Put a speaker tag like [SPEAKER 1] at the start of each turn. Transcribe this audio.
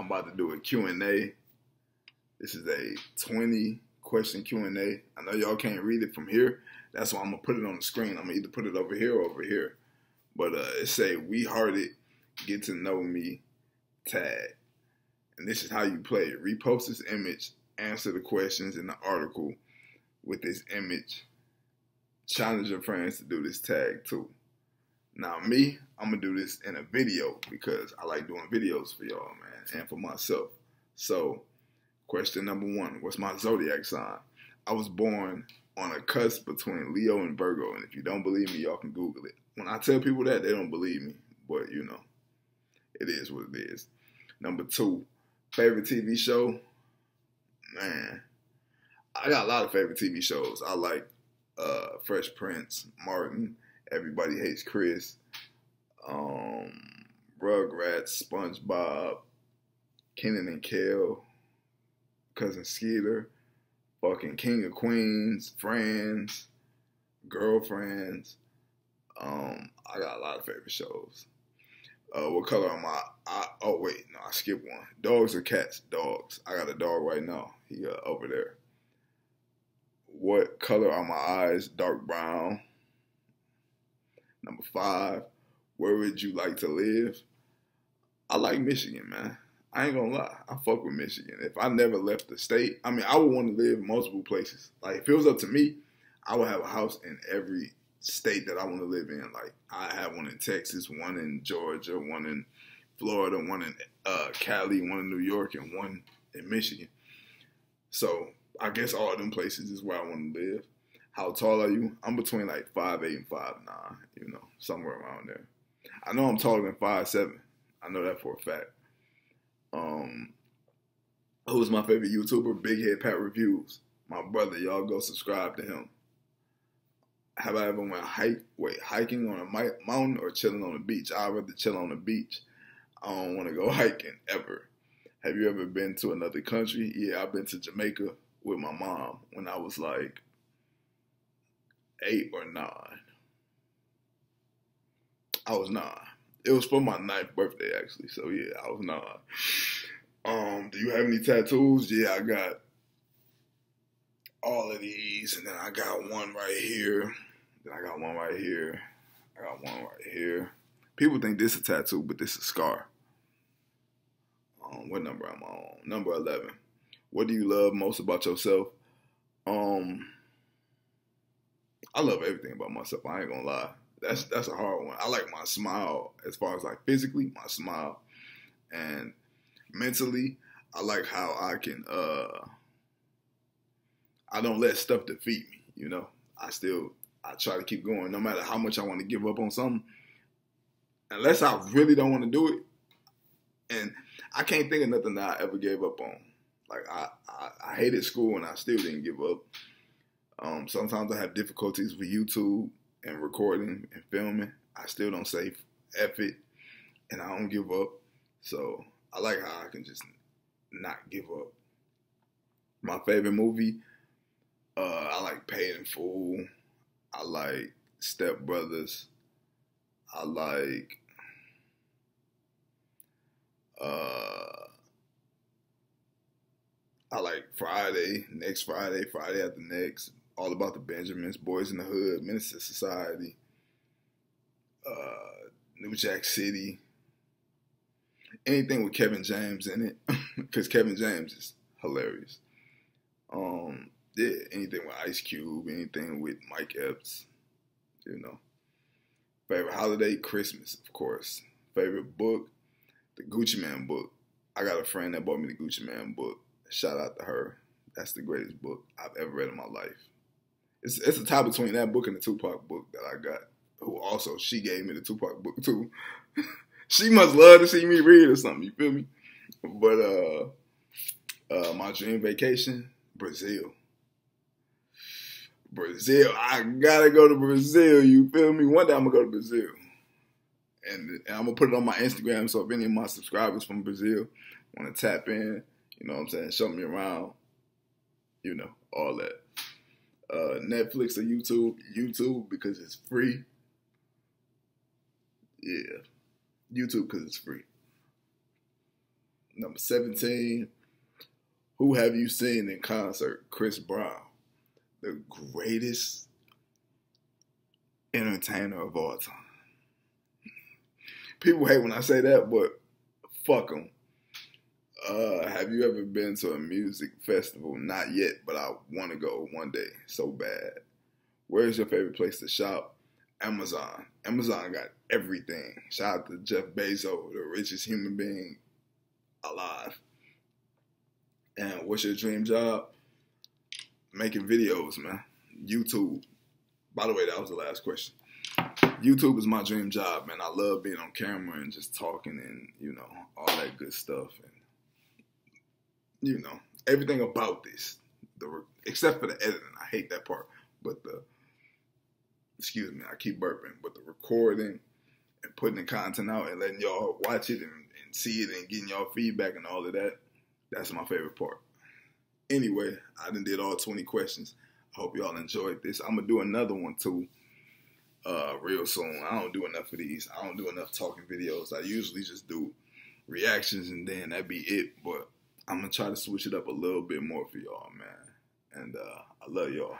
[SPEAKER 1] I'm about to do a Q&A. This is a 20 question Q&A. I know y'all can't read it from here. That's why I'm gonna put it on the screen. I'm gonna either put it over here or over here. But uh, it say we heart it, get to know me, tag. And this is how you play it. Repost this image, answer the questions in the article with this image. Challenge your friends to do this tag too. Now me, I'm gonna do this in a video because I like doing videos for y'all, man, and for myself. So, question number one: What's my zodiac sign? I was born on a cusp between Leo and Virgo, and if you don't believe me, y'all can Google it. When I tell people that, they don't believe me, but you know, it is what it is. Number two, favorite TV show? Man, I got a lot of favorite TV shows. I like uh, Fresh Prince, Martin, Everybody Hates Chris, um, Rugrats, SpongeBob, Kenan and Kel, Cousin Skeeter, fucking King of Queens, Friends, Girlfriends. Um, I got a lot of favorite shows. Uh, what color am I? I? Oh wait, no, I skipped one. Dogs or cats? Dogs. I got a dog right now. He uh, over there. What color are my eyes? Dark brown. Number five. Where would you like to live? I like Michigan, man. I ain't gonna lie. I fuck with Michigan. If I never left the state, I mean, I would want to live multiple places. Like, if it was up to me, I would have a house in every state that I want to live in. Like, I have one in Texas, one in Georgia, one in Florida, one in uh, Cali, one in New York, and one in Michigan. So, I guess all them places is where I want to live. How tall are you? I'm between like five eight and five nine. You know, somewhere around there. I know I'm taller than five seven. I know that for a fact. Um, who's my favorite YouTuber? Big Head Pat Reviews. My brother, y'all go subscribe to him. Have I ever went hike? Wait, hiking on a mountain or chilling on the beach? I'd rather chill on the beach. I don't want to go hiking ever. Have you ever been to another country? Yeah, I've been to Jamaica with my mom when I was like eight or nine. I was nine. It was for my ninth birthday, actually. So yeah, I was nine. Um, do you have any tattoos? Yeah, I got all of these, and then I got one right here. Then I got one right here. I got one right here. People think this is a tattoo, but this is a scar. Um, what number am I on? Number eleven. What do you love most about yourself? Um, I love everything about myself. I ain't gonna lie. That's that's a hard one. I like my smile as far as like physically, my smile, and mentally, I like how I can. uh I don't let stuff defeat me. You know, I still I try to keep going, no matter how much I want to give up on something. Unless I really don't want to do it, and I can't think of nothing that I ever gave up on. Like I, I, I hated school and I still didn't give up. Um, sometimes I have difficulties with YouTube and recording and filming. I still don't say F it and I don't give up. So I like how I can just not give up. My favorite movie, uh, I like Paid in Full. I like Step Brothers. I like uh, I like Friday, next Friday, Friday after the next, all About the Benjamins, Boyz n the Hood, Menace II Society, uh, New Jack City, anything with Kevin James in it, because Kevin James is hilarious. Um, yeah, anything with Ice Cube, anything with Mike Epps, you know. Favorite holiday, Christmas, of course. Favorite book, the Gucci Mane book. I got a friend that bought me the Gucci Mane book. Shout out to her. That's the greatest book I've ever read in my life it's it's a tie between that book and the Tupac book that I got. Who also she gave me the Tupac book too. she must love to see me read or something. You feel me? But uh, uh, my dream vacation, Brazil. Brazil. I gotta go to Brazil. You feel me? One day I'm gonna go to Brazil, and, and I'm gonna put it on my Instagram. So if any of my subscribers from Brazil want to tap in, you know what I'm saying, show me around, you know, all that uh, Netflix or YouTube. YouTube because it's free. Yeah, YouTube because it's free. Number 17, who have you seen in concert? Chris Brown, the greatest entertainer of all time. People hate when I say that, but fuck them. Uh, have you ever been to a music festival? Not yet, but I want to go one day so bad. Where's your favorite place to shop? Amazon. Amazon got everything. Shout out to Jeff Bezos, the richest human being alive. And what's your dream job? Making videos, man. YouTube. By the way, that was the last question. YouTube is my dream job, man. I love being on camera and just talking and, you know, all that good stuff. And, you know, everything about this. The except for the editing. I hate that part. But the excuse me, I keep burping, but the recording and putting the content out and letting y'all watch it and, and see it and getting y'all feedback and all of that, that's my favorite part. Anyway, I done did all 20 questions. I hope y'all enjoyed this. I'm gonna do another one too, uh, real soon. I don't do enough of these. I don't do enough talking videos. I usually just do reactions and then that be it. But I'm gonna try to switch it up a little bit more for y'all, man. And uh, I love y'all.